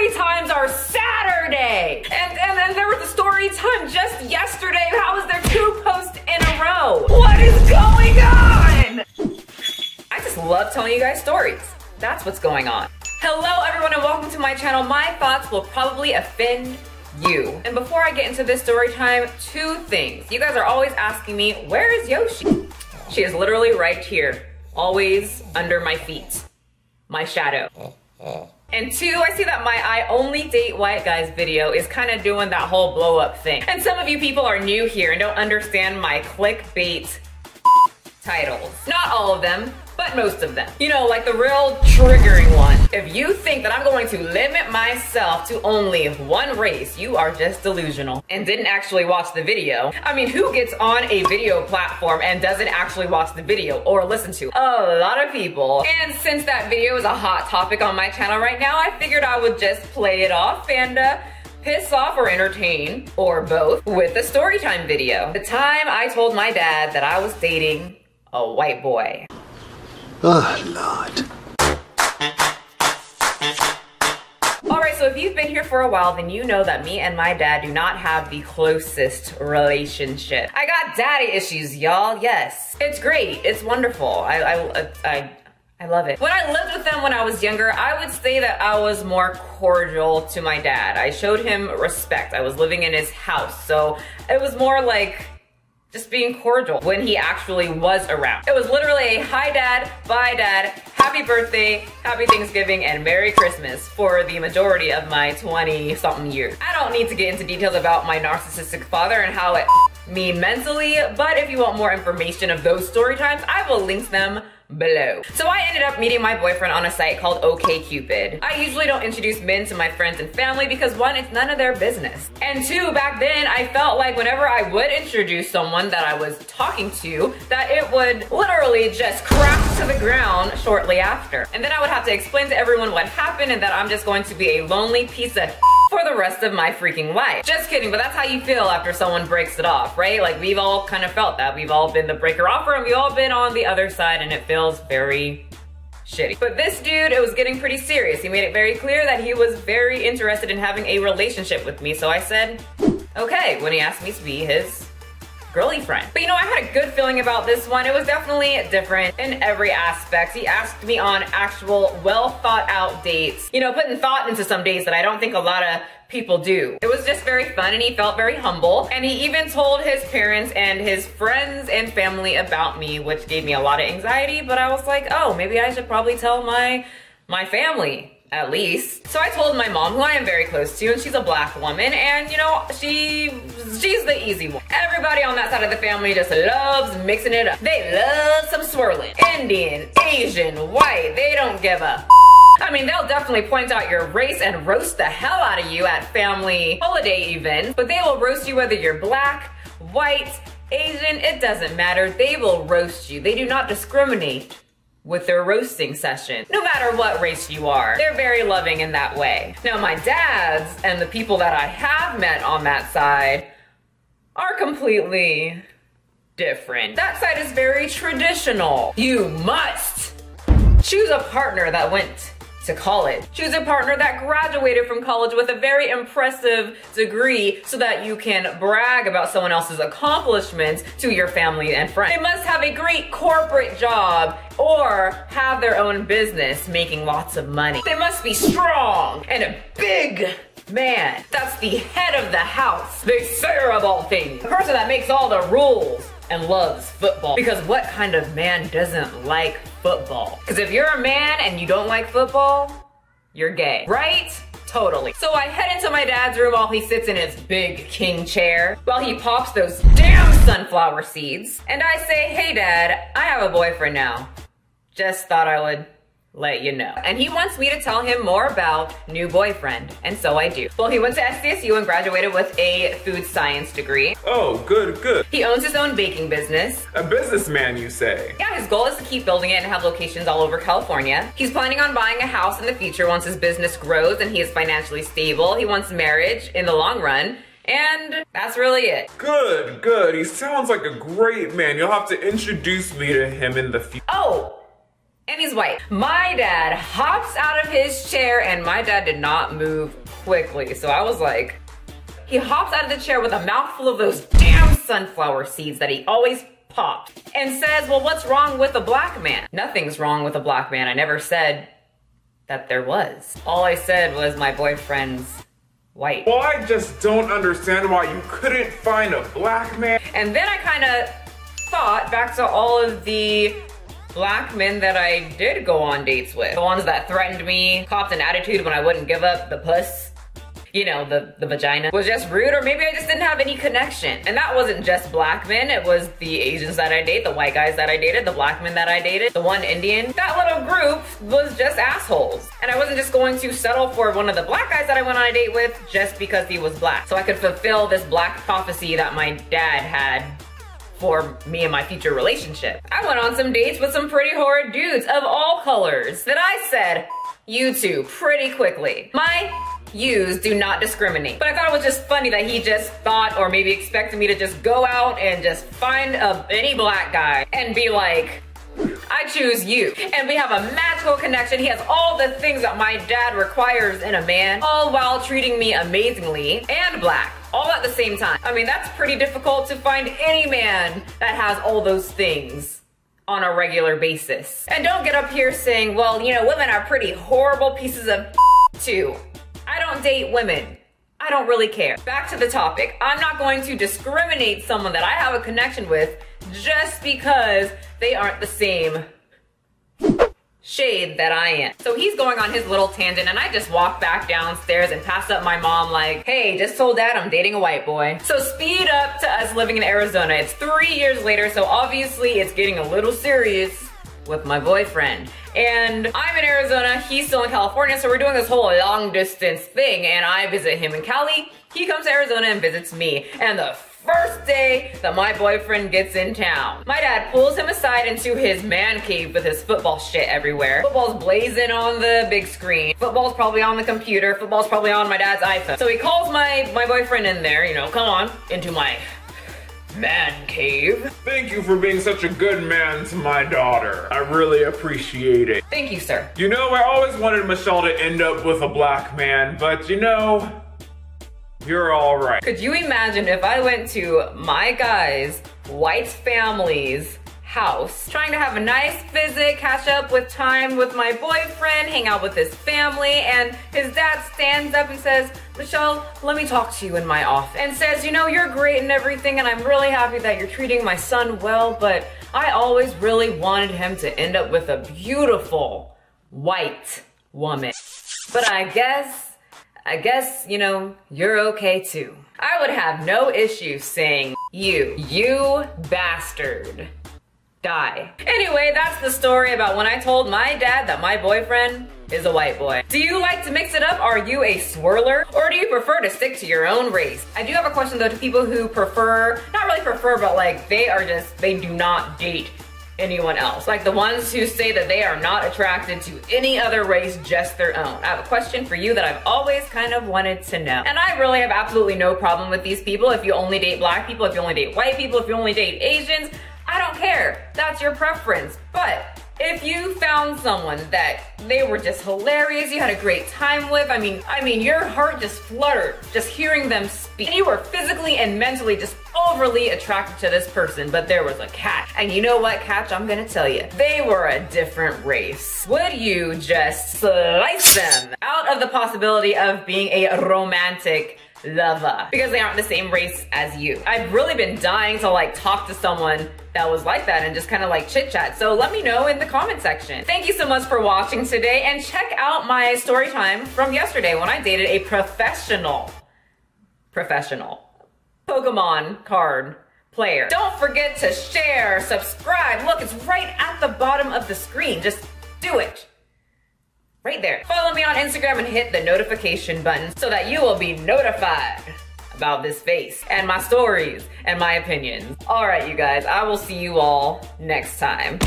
story times are Saturday. And, and then there was a story time just yesterday. How is there two posts in a row? What is going on? I just love telling you guys stories. That's what's going on. Hello everyone and welcome to my channel. My thoughts will probably offend you. And before I get into this story time, two things. You guys are always asking me, where is Yoshi? She is literally right here, always under my feet, my shadow. And two, I see that my I only date white guys video is kind of doing that whole blow up thing. And some of you people are new here and don't understand my clickbait titles. Not all of them, but most of them. You know, like the real triggering one. If you think that I'm going to limit myself to only one race, you are just delusional and didn't actually watch the video. I mean, who gets on a video platform and doesn't actually watch the video or listen to? A lot of people. And since that video is a hot topic on my channel right now, I figured I would just play it off and uh, piss off or entertain, or both, with a storytime video. The time I told my dad that I was dating a white boy. Oh, Lord. So if you've been here for a while, then you know that me and my dad do not have the closest relationship. I got daddy issues, y'all, yes. It's great, it's wonderful. I, I, I, I love it. When I lived with them when I was younger, I would say that I was more cordial to my dad. I showed him respect. I was living in his house, so it was more like just being cordial when he actually was around. It was literally a hi dad, bye dad, happy birthday, happy Thanksgiving, and Merry Christmas for the majority of my 20 something years. I don't need to get into details about my narcissistic father and how it me mentally, but if you want more information of those story times, I will link them below. So I ended up meeting my boyfriend on a site called OkCupid. I usually don't introduce men to my friends and family because one, it's none of their business. And two, back then I felt like whenever I would introduce someone that I was talking to, that it would literally just crash to the ground shortly after. And then I would have to explain to everyone what happened and that I'm just going to be a lonely piece of for the rest of my freaking life. Just kidding, but that's how you feel after someone breaks it off, right? Like we've all kind of felt that. We've all been the breaker offer and we've all been on the other side and it feels very shitty. But this dude, it was getting pretty serious. He made it very clear that he was very interested in having a relationship with me. So I said, okay, when he asked me to be his girly friend. But you know, I had a good feeling about this one. It was definitely different in every aspect. He asked me on actual well thought out dates, you know, putting thought into some dates that I don't think a lot of people do. It was just very fun and he felt very humble. And he even told his parents and his friends and family about me, which gave me a lot of anxiety, but I was like, oh, maybe I should probably tell my my family at least. So I told my mom, who I am very close to, and she's a black woman, and you know, she she's the easy one. Everybody on that side of the family just loves mixing it up. They love some swirling. Indian, Asian, white, they don't give a I mean, they'll definitely point out your race and roast the hell out of you at family holiday events, but they will roast you whether you're black, white, Asian, it doesn't matter. They will roast you. They do not discriminate with their roasting session, no matter what race you are. They're very loving in that way. Now, my dads and the people that I have met on that side are completely different. That side is very traditional. You must choose a partner that went to college. Choose a partner that graduated from college with a very impressive degree so that you can brag about someone else's accomplishments to your family and friends. They must have a great corporate job or have their own business making lots of money. They must be strong and a big man. That's the head of the house, the cerebral things. the person that makes all the rules and loves football. Because what kind of man doesn't like football? Because if you're a man and you don't like football, you're gay, right? Totally. So I head into my dad's room while he sits in his big king chair, while he pops those damn sunflower seeds. And I say, hey dad, I have a boyfriend now. Just thought I would let you know. And he wants me to tell him more about new boyfriend, and so I do. Well, he went to SDSU and graduated with a food science degree. Oh, good, good. He owns his own baking business. A businessman, you say? Yeah, his goal is to keep building it and have locations all over California. He's planning on buying a house in the future once his business grows and he is financially stable. He wants marriage in the long run. And that's really it. Good, good. He sounds like a great man. You'll have to introduce me to him in the future. Oh, and he's white. My dad hops out of his chair and my dad did not move quickly. So I was like, he hops out of the chair with a mouthful of those damn sunflower seeds that he always pops and says, well, what's wrong with a black man? Nothing's wrong with a black man. I never said that there was. All I said was my boyfriend's white. Well, I just don't understand why you couldn't find a black man. And then I kind of thought back to all of the black men that I did go on dates with. The ones that threatened me, copped an attitude when I wouldn't give up the puss you know, the, the vagina was just rude or maybe I just didn't have any connection. And that wasn't just black men, it was the Asians that I date, the white guys that I dated, the black men that I dated, the one Indian. That little group was just assholes. And I wasn't just going to settle for one of the black guys that I went on a date with just because he was black. So I could fulfill this black prophecy that my dad had for me and my future relationship. I went on some dates with some pretty horrid dudes of all colors that I said, you two, pretty quickly. My use do not discriminate. But I thought it was just funny that he just thought or maybe expected me to just go out and just find a, any black guy and be like, I choose you. And we have a magical connection. He has all the things that my dad requires in a man, all while treating me amazingly and black all at the same time. I mean, that's pretty difficult to find any man that has all those things on a regular basis. And don't get up here saying, well, you know, women are pretty horrible pieces of too. I don't date women. I don't really care. Back to the topic. I'm not going to discriminate someone that I have a connection with just because they aren't the same shade that I am. So he's going on his little tangent and I just walk back downstairs and pass up my mom like, hey, just told dad I'm dating a white boy. So speed up to us living in Arizona. It's three years later, so obviously it's getting a little serious with my boyfriend. And I'm in Arizona, he's still in California, so we're doing this whole long distance thing and I visit him in Cali, he comes to Arizona and visits me. And the first day that my boyfriend gets in town. My dad pulls him aside into his man cave with his football shit everywhere. Football's blazing on the big screen. Football's probably on the computer. Football's probably on my dad's iPhone. So he calls my, my boyfriend in there, you know, come on, into my man cave. Thank you for being such a good man to my daughter. I really appreciate it. Thank you, sir. You know, I always wanted Michelle to end up with a black man, but you know, you're alright. Could you imagine if I went to my guy's white family's house, trying to have a nice visit, catch up with time with my boyfriend, hang out with his family, and his dad stands up and says, Michelle, let me talk to you in my office. And says, you know, you're great and everything, and I'm really happy that you're treating my son well, but I always really wanted him to end up with a beautiful white woman. But I guess, I guess, you know, you're okay too. I would have no issue saying, you, you bastard die. Anyway, that's the story about when I told my dad that my boyfriend is a white boy. Do you like to mix it up? Are you a swirler? Or do you prefer to stick to your own race? I do have a question though to people who prefer, not really prefer, but like they are just, they do not date anyone else. Like the ones who say that they are not attracted to any other race, just their own. I have a question for you that I've always kind of wanted to know. And I really have absolutely no problem with these people. If you only date black people, if you only date white people, if you only date Asians, I don't care. That's your preference. But if you found someone that they were just hilarious, you had a great time with, I mean, I mean, your heart just fluttered just hearing them speak. And you were physically and mentally just overly attracted to this person, but there was a catch. And you know what catch? I'm gonna tell you. They were a different race. Would you just slice them out of the possibility of being a romantic lover because they aren't the same race as you. I've really been dying to like talk to someone that was like that and just kind of like chit chat. So let me know in the comment section. Thank you so much for watching today and check out my story time from yesterday when I dated a professional, professional Pokemon card player. Don't forget to share, subscribe. Look, it's right at the bottom of the screen. Just do it. Right there. Follow me on Instagram and hit the notification button so that you will be notified about this face and my stories and my opinions. All right, you guys, I will see you all next time.